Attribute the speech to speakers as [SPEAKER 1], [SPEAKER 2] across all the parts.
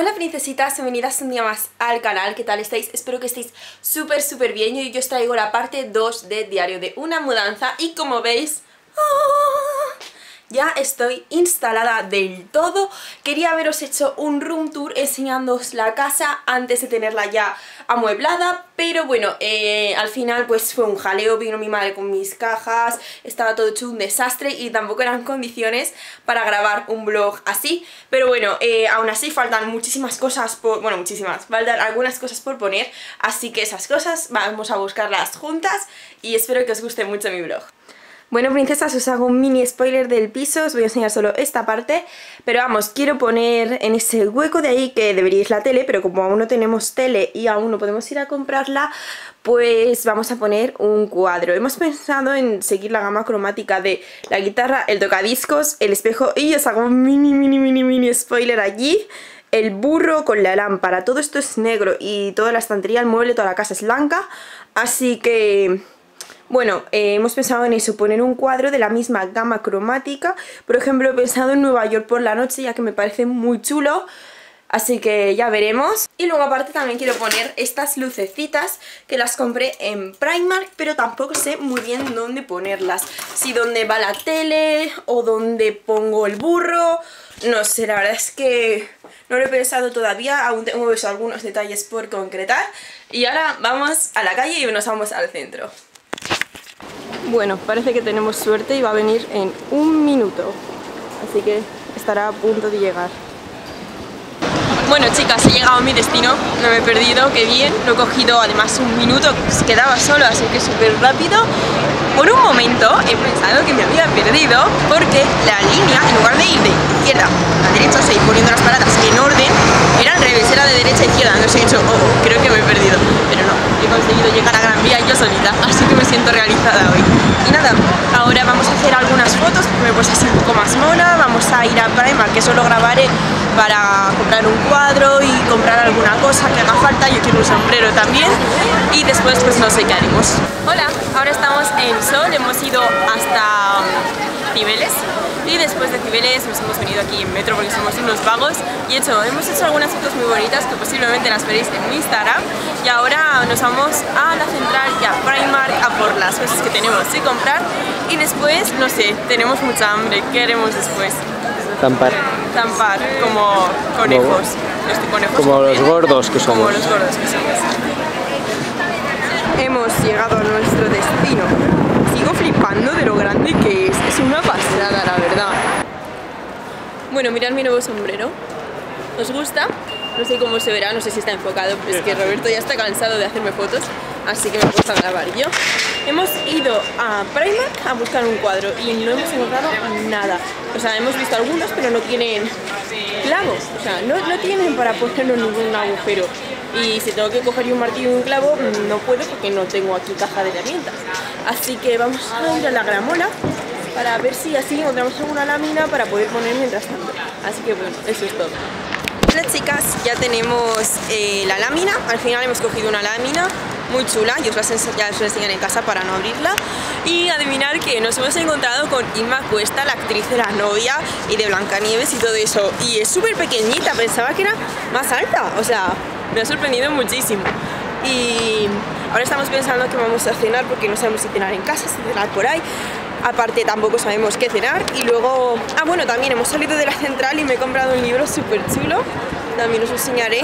[SPEAKER 1] Hola princesitas, bienvenidas un día más al canal, ¿qué tal estáis? Espero que estéis súper súper bien y yo os traigo la parte 2 de Diario de una mudanza y como veis... ¡ah! Ya estoy instalada del todo. Quería haberos hecho un room tour enseñándoos la casa antes de tenerla ya amueblada, pero bueno, eh, al final pues fue un jaleo, vino mi madre con mis cajas, estaba todo hecho un desastre y tampoco eran condiciones para grabar un vlog así, pero bueno, eh, aún así faltan muchísimas cosas por, bueno, muchísimas, faltan algunas cosas por poner, así que esas cosas vamos a buscarlas juntas y espero que os guste mucho mi vlog. Bueno, princesas, os hago un mini spoiler del piso, os voy a enseñar solo esta parte, pero vamos, quiero poner en ese hueco de ahí que deberíais la tele, pero como aún no tenemos tele y aún no podemos ir a comprarla, pues vamos a poner un cuadro. Hemos pensado en seguir la gama cromática de la guitarra, el tocadiscos, el espejo y os hago un mini, mini, mini, mini spoiler allí el burro con la lámpara, todo esto es negro y toda la estantería, el mueble, toda la casa es blanca, así que bueno, eh, hemos pensado en eso, poner un cuadro de la misma gama cromática. Por ejemplo, he pensado en Nueva York por la noche, ya que me parece muy chulo. Así que ya veremos. Y luego aparte también quiero poner estas lucecitas que las compré en Primark, pero tampoco sé muy bien dónde ponerlas. Si dónde va la tele o dónde pongo el burro. No sé, la verdad es que no lo he pensado todavía, aún tengo algunos detalles por concretar. Y ahora vamos a la calle y nos vamos al centro. Bueno, parece que tenemos suerte y va a venir en un minuto. Así que estará a punto de llegar. Bueno chicas, he llegado a mi destino, no me he perdido, qué bien, lo he cogido además un minuto, quedaba solo, así que súper rápido. Por un momento he pensado que me había perdido porque la línea, en lugar de ir de izquierda a derecha, sea, ir poniendo las paradas en orden, era al revés, era de derecha a izquierda, no sé, he dicho, oh, oh, creo que me he perdido, pero no, he conseguido llegar a Gran Vía yo solita, así que me siento realizada hoy. Y nada, ahora vamos a hacer algunas fotos, me pues así un poco más mona, vamos a ir a Primark, que solo grabaré para un cuadro y comprar alguna cosa que haga falta, yo quiero un sombrero también. Y después pues no sé qué haremos. Hola, ahora estamos en Sol, hemos ido hasta Cibeles. Y después de Cibeles nos hemos venido aquí en metro porque somos unos vagos. Y hecho, hemos hecho algunas fotos muy bonitas que posiblemente las veréis en mi Instagram. Y ahora nos vamos a la central y a Primark a por las cosas que tenemos que comprar. Y después, no sé, tenemos mucha hambre, ¿qué haremos después?
[SPEAKER 2] Zampar.
[SPEAKER 1] Zampar, como conejos. Los conejos
[SPEAKER 2] como los gordos que somos.
[SPEAKER 1] Como los gordos que somos. Hemos llegado a nuestro destino. Sigo flipando de lo grande que es. Es una pasada, la verdad. Bueno, mirad mi nuevo sombrero. ¿Os gusta? No sé cómo se verá, no sé si está enfocado, pero es que Roberto ya está cansado de hacerme fotos, así que me he puesto a grabar yo. Hemos ido a Primark a buscar un cuadro y no hemos encontrado nada. O sea, hemos visto algunos, pero no tienen clavos. O sea, no, no tienen para ponerlo en ningún agujero. Y si tengo que coger un martillo y un clavo, no puedo porque no tengo aquí caja de herramientas. Así que vamos a ir a la gramola para ver si así encontramos alguna lámina para poder poner mientras tanto. Así que bueno, eso es todo. Hola chicas, ya tenemos eh, la lámina, al final hemos cogido una lámina muy chula, yo os la ya os enseñaré en casa para no abrirla. Y adivinar que nos hemos encontrado con Inma Cuesta, la actriz de la novia y de Blancanieves y todo eso. Y es súper pequeñita, pensaba que era más alta, o sea, me ha sorprendido muchísimo. Y ahora estamos pensando que vamos a cenar porque no sabemos si cenar en casa, si cenar por ahí aparte tampoco sabemos qué cenar. Y luego, ah bueno, también hemos salido de la central y me he comprado un libro súper chulo, también os enseñaré,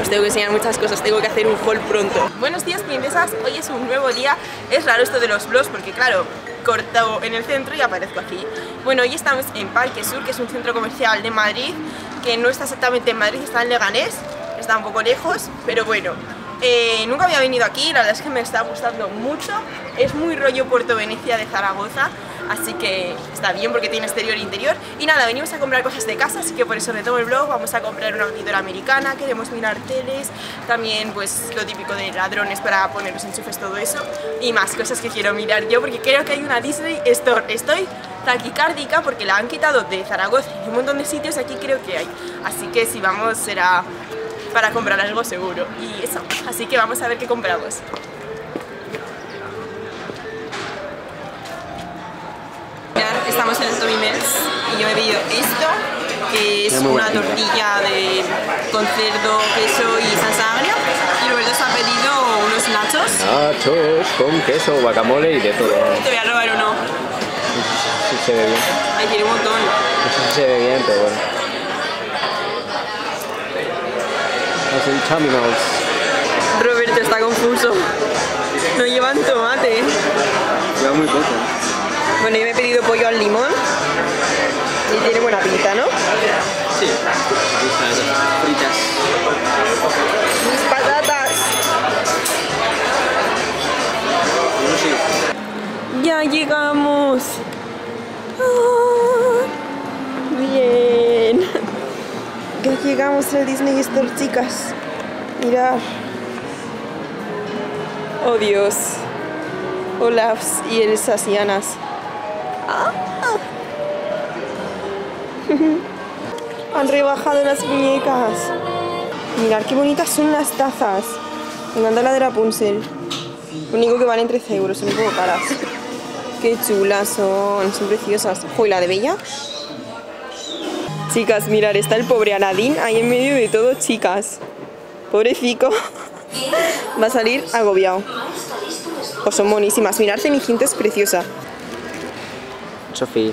[SPEAKER 1] os tengo que enseñar muchas cosas, tengo que hacer un haul pronto. Buenos días princesas, hoy es un nuevo día, es raro esto de los vlogs porque claro, corto en el centro y aparezco aquí. Bueno, hoy estamos en Parque Sur, que es un centro comercial de Madrid, que no está exactamente en Madrid, está en Leganés, está un poco lejos, pero bueno, eh, nunca había venido aquí, la verdad es que me está gustando mucho. Es muy rollo Puerto Venecia de Zaragoza, así que está bien porque tiene exterior e interior. Y nada, venimos a comprar cosas de casa, así que por eso retomo el blog. Vamos a comprar una monitora americana, queremos mirar teles, también pues lo típico de ladrones para poner los enchufes, todo eso. Y más cosas que quiero mirar yo porque creo que hay una Disney Store. Estoy taquicárdica porque la han quitado de Zaragoza y un montón de sitios aquí creo que hay. Así que si vamos será para comprar algo seguro. Y eso, así que vamos a ver qué compramos. Estamos en el Tommy Mills y yo he pedido esto, que es una tortilla de con cerdo, queso y salsa agria. Y Roberto se ha pedido unos nachos.
[SPEAKER 2] Nachos con queso, guacamole y de todo.
[SPEAKER 1] Te voy a robar uno.
[SPEAKER 2] Si se ve bien.
[SPEAKER 1] Ahí tiene un montón.
[SPEAKER 2] Si se ve bien, pero bueno. Inchaminals.
[SPEAKER 1] Roberto está confuso. No llevan tomate.
[SPEAKER 2] Lleva muy poco.
[SPEAKER 1] Bueno, yo me he pedido pollo al limón. Y tiene buena pinta, ¿no?
[SPEAKER 2] Sí. Fritas.
[SPEAKER 1] Mis patatas. Ya llegamos. Ah, llegamos al Disney Store, chicas. Mirad. Oh Dios. Olafs y Elsas y Anas. Ah. Han rebajado las muñecas. Mirad qué bonitas son las tazas. Me encanta la de Rapunzel. Lo único que valen 13 euros, son un poco caras. Qué chulas son, son preciosas. Ojo, ¿y la de Bella? Chicas, mirad, está el pobre Aladín ahí en medio de todo, chicas. Pobrecico. Va a salir agobiado. Pues son monísimas. Mirad, Cenicienta es preciosa.
[SPEAKER 2] Sofi,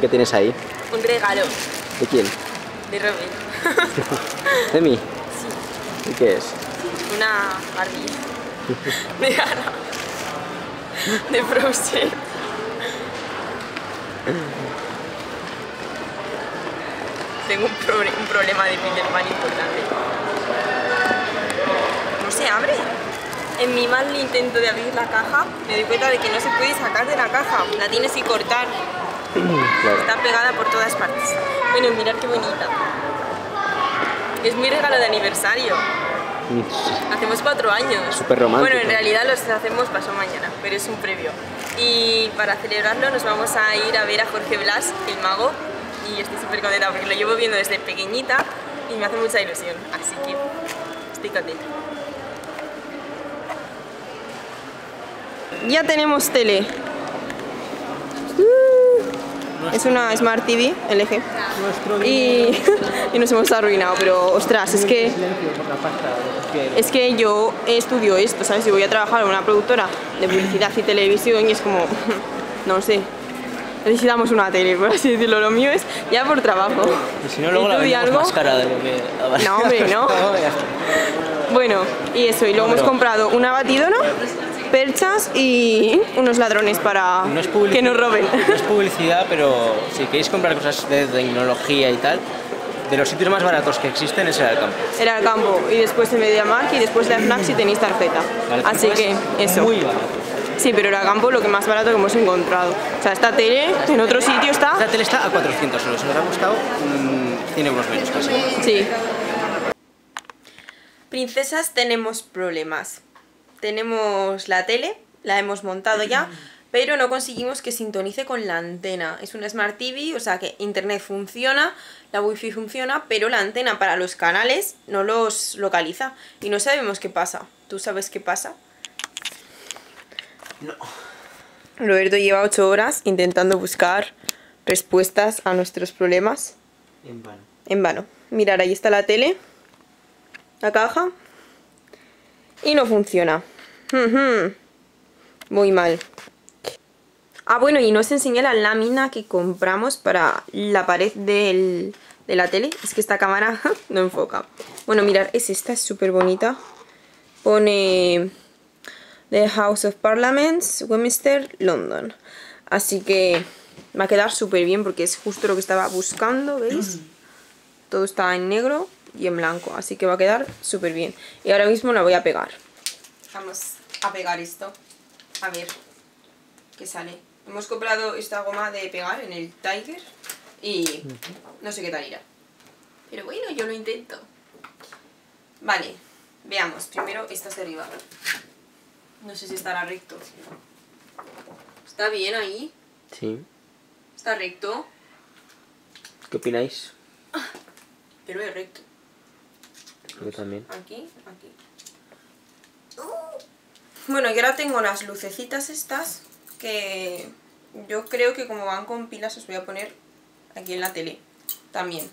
[SPEAKER 2] ¿qué tienes ahí?
[SPEAKER 1] Un regalo
[SPEAKER 2] ¿De quién?
[SPEAKER 1] de Robin.
[SPEAKER 2] ¿De mí? ¿Y qué es?
[SPEAKER 1] Una Barbie. De Ana. De Frozen. Tengo un, proble- un problema de Peter Pan importante. No se abre. En mi mal intento de abrir la caja, me doy cuenta de que no se puede sacar de la caja. La tienes que cortar.
[SPEAKER 2] Claro.
[SPEAKER 1] Está pegada por todas partes. Bueno, mirad qué bonita. Es mi regalo de aniversario. Hacemos cuatro años.
[SPEAKER 2] Súper romántico.
[SPEAKER 1] Bueno, en realidad los hacemos paso mañana, pero es un previo. Y para celebrarlo nos vamos a ir a ver a Jorge Blas, el mago. Y estoy súper contenta porque lo llevo viendo desde pequeñita y me hace mucha ilusión. Así que estoy contenta. Ya tenemos tele. Es una Smart TV LG. Y, y nos hemos arruinado, pero ostras, es que es que yo estudio esto, ¿sabes? Y voy a trabajar en una productora de publicidad y televisión y es como, no sé, necesitamos una tele, por así decirlo. Lo mío es ya por trabajo.
[SPEAKER 3] Y si no, luego la vendemos
[SPEAKER 1] algo?
[SPEAKER 3] más cara de lo que...
[SPEAKER 1] No, hombre, no. Bueno, y eso, y luego hemos
[SPEAKER 3] Pero-
[SPEAKER 1] comprado una batidora, perchas y unos ladrones para
[SPEAKER 3] No
[SPEAKER 1] que nos roben.
[SPEAKER 3] No es publicidad, pero si queréis comprar cosas de tecnología y tal, de los sitios más baratos que existen es el Alcampo.
[SPEAKER 1] Era el campo y después en MediaMarkt y después de FNAC si tenéis tarjeta.
[SPEAKER 3] El Alcampo
[SPEAKER 1] Así que eso.
[SPEAKER 3] Muy barato.
[SPEAKER 1] Sí, pero era campo lo que más barato que hemos encontrado. O sea, esta tele en otro sitio
[SPEAKER 3] Esta
[SPEAKER 1] está.
[SPEAKER 3] tele está a 400 euros, nos ha costado mm, 100 euros menos casi.
[SPEAKER 1] Sí. Princesas, tenemos problemas. Tenemos la tele, la hemos montado ya, pero no conseguimos que sintonice con la antena. Es una Smart TV, o sea que internet funciona, la wifi funciona, pero la antena para los canales no los localiza. Y no sabemos qué pasa. ¿Tú sabes qué pasa?
[SPEAKER 3] No.
[SPEAKER 1] Roberto lleva 8 horas intentando buscar respuestas a nuestros problemas.
[SPEAKER 3] En vano.
[SPEAKER 1] En vano. Mirar, ahí está la tele. La caja. Y no funciona. Muy mal. Ah, bueno, y no os enseñé la lámina que compramos para la pared del- de la tele. Es que esta cámara no enfoca. Bueno, mirar, es esta, es súper bonita. Pone The House of Parliaments, Westminster, London. Así que va a quedar súper bien porque es justo lo que estaba buscando, ¿veis? Todo está en negro y en blanco, así que va a quedar súper bien. Y ahora mismo la voy a pegar. Vamos a pegar esto. A ver qué sale. Hemos comprado esta goma de pegar en el Tiger y no sé qué tal irá. Pero bueno, yo lo intento. Vale, veamos. Primero esta de arriba. No sé si estará recto. ¿Está bien ahí?
[SPEAKER 2] Sí.
[SPEAKER 1] ¿Está recto?
[SPEAKER 2] ¿Qué opináis?
[SPEAKER 1] Pero es recto.
[SPEAKER 2] Yo también.
[SPEAKER 1] Aquí, aquí. Bueno, y ahora tengo las lucecitas estas que yo creo que como van con pilas os voy a poner aquí en la tele. También,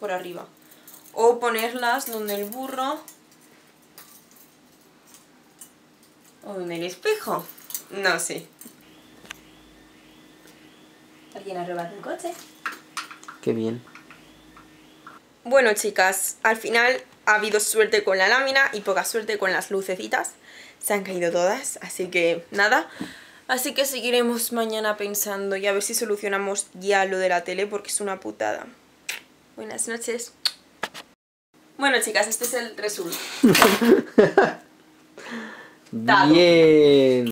[SPEAKER 1] por arriba. O ponerlas donde el burro. O en el espejo. No sé. ¿Alguien ha robado un coche?
[SPEAKER 2] Qué bien.
[SPEAKER 1] Bueno, chicas, al final ha habido suerte con la lámina y poca suerte con las lucecitas. Se han caído todas, así que nada. Así que seguiremos mañana pensando y a ver si solucionamos ya lo de la tele porque es una putada. Buenas noches. Bueno, chicas, este es el resultado.
[SPEAKER 2] Bien.